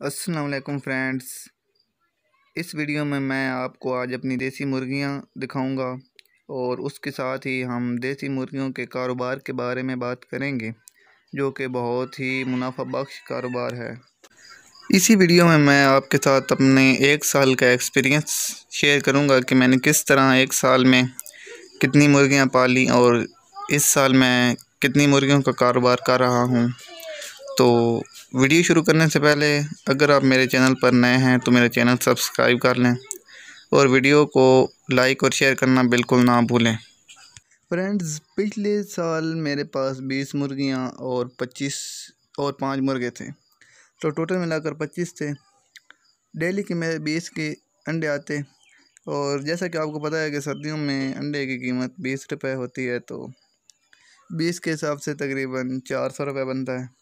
असलकुम फ्रेंड्स। इस वीडियो में मैं आपको आज अपनी देसी मुर्गियाँ दिखाऊँगा और उसके साथ ही हम देसी मुर्गियों के कारोबार के बारे में बात करेंगे, जो कि बहुत ही मुनाफा बख्श कारोबार है। इसी वीडियो में मैं आपके साथ अपने एक साल का एक्सपीरियंस शेयर करूँगा कि मैंने किस तरह एक साल में कितनी मुर्गियाँ पाली और इस साल मैं कितनी मुर्गियों का कारोबार कर रहा हूँ। तो वीडियो शुरू करने से पहले अगर आप मेरे चैनल पर नए हैं तो मेरा चैनल सब्सक्राइब कर लें और वीडियो को लाइक और शेयर करना बिल्कुल ना भूलें। फ्रेंड्स, पिछले साल मेरे पास बीस मुर्गियाँ और पच्चीस और पाँच मुर्गे थे। तो टोटल मिलाकर पच्चीस थे। डेली के मेरे बीस के अंडे आते और जैसा कि आपको पता है कि सर्दियों में अंडे की कीमत बीस रुपए होती है तो बीस के हिसाब से तकरीबन चार सौ रुपये बनता है।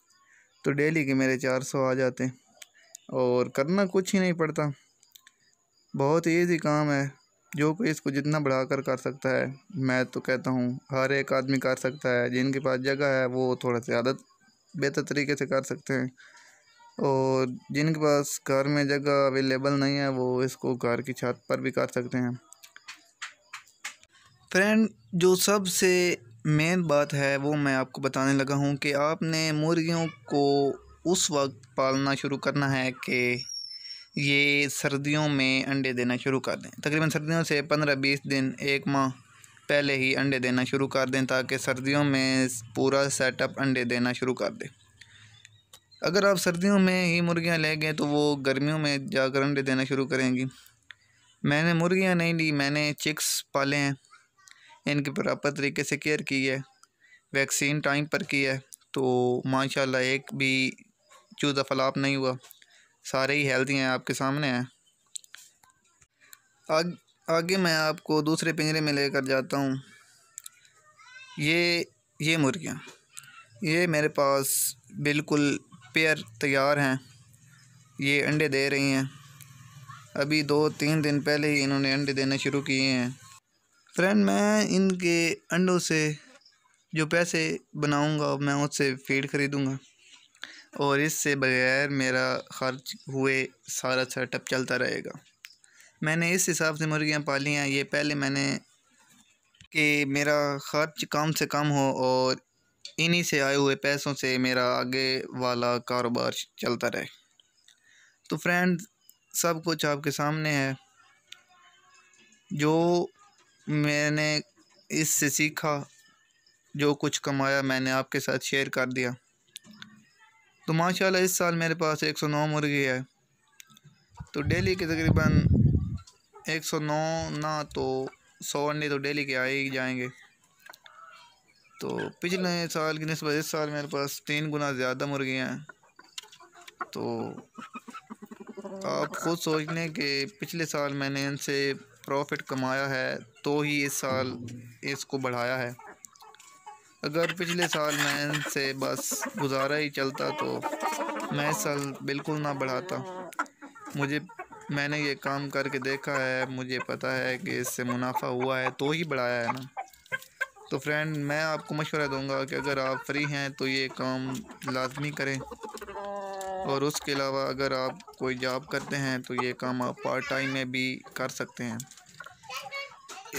तो डेली के मेरे चार सौ आ जाते और करना कुछ ही नहीं पड़ता। बहुत ईजी काम है। जो कोई इसको जितना बढ़ा कर कर सकता है, मैं तो कहता हूँ, हर एक आदमी कर सकता है। जिनके पास जगह है, वो थोड़ा ज़्यादा बेहतर तरीके से कर सकते हैं। और जिनके पास घर में जगह अवेलेबल नहीं है, वो इसको घर की छत पर भी कर सकते हैं। फ्रेंड जो सबसे मेन बात है वो मैं आपको बताने लगा हूँ कि आपने मुर्गियों को उस वक्त पालना शुरू करना है कि ये सर्दियों में अंडे देना शुरू कर दें। तकरीबन सर्दियों से पंद्रह बीस दिन एक माह पहले ही अंडे देना शुरू कर दें ताकि सर्दियों में पूरा सेटअप अंडे देना शुरू कर दें। अगर आप सर्दियों में ही मुर्गियाँ ले गए तो वो गर्मियों में जाकर अंडे देना शुरू करेंगी। मैंने मुर्गियाँ नहीं ली, मैंने चिक्स पाले हैं। इनकी प्रॉपर तरीके से केयर की है वैक्सीन टाइम पर की है तो माशाल्लाह एक भी चूज़ा फलाप नहीं हुआ। सारे ही हेल्थी हैं आपके सामने हैं। आग, आगे मैं आपको दूसरे पिंजरे में लेकर जाता हूँ। ये ये मुर्गियाँ। ये मेरे पास बिल्कुल पेयर तैयार हैं। ये अंडे दे रही हैं। अभी दो तीन दिन पहले ही इन्होंने अंडे देने शुरू किए हैं। फ्रेंड मैं इनके अंडों से जो पैसे बनाऊँगा, मैं उससे फ़ीड ख़रीदूँगा। और इससे बगैर मेरा ख़र्च हुए सारा सेटअप चलता रहेगा। मैंने इस हिसाब से मुर्गियाँ पाली हैं। ये पहले मैंने कि मेरा ख़र्च कम से कम हो और इन्हीं से आए हुए पैसों से मेरा आगे वाला कारोबार चलता रहे। तो फ्रेंड सब कुछ आपके सामने है। जो मैंने इससे सीखा, जो कुछ कमाया मैंने आपके साथ शेयर कर दिया। तो माशाल्लाह इस साल मेरे पास 109 मुर्गी है। तो डेली के तकरीबन 109 ना तो सौ अंडे तो डेली के आ ही जाएँगे। तो पिछले साल की नस्बत, इस साल मेरे पास तीन गुना ज़्यादा मुर्गियाँ हैं। तो आप खुद सोच लें कि पिछले साल मैंने इनसे प्रॉफिट कमाया है तो ही इस साल इसको बढ़ाया है। अगर पिछले साल मैं से बस गुजारा ही चलता तो मैं इस साल बिल्कुल ना बढ़ाता। मुझे, मैंने ये काम करके देखा है, मुझे पता है कि इससे मुनाफा हुआ है तो ही बढ़ाया है ना। तो फ्रेंड, मैं आपको मशवरा दूँगा कि अगर आप फ्री हैं तो ये काम लाजमी करें। और उसके अलावा अगर आप कोई जॉब करते हैं तो ये काम आप पार्ट टाइम में भी कर सकते हैं।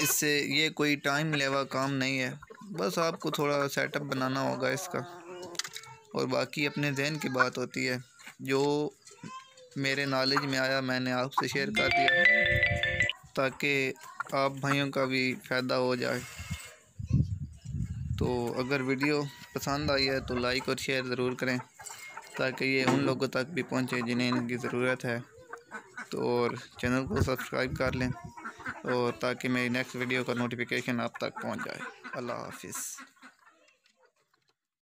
इससे ये कोई टाइम लेवा काम नहीं है। बस आपको थोड़ा सेटअप बनाना होगा इसका। और बाकी अपने जहन की बात होती है। जो मेरे नॉलेज में आया, मैंने आपसे शेयर कर दिया। ताकि आप भाइयों का भी फ़ायदा हो जाए। तो अगर वीडियो पसंद आई है तो लाइक और शेयर ज़रूर करें। ताकि ये उन लोगों तक भी पहुँचे जिन्हें इनकी ज़रूरत है। तो और चैनल को सब्सक्राइब कर लें। और ताकि मेरी नेक्स्ट वीडियो का नोटिफिकेशन आप तक पहुँच जाए। अल्लाह हाफिज़।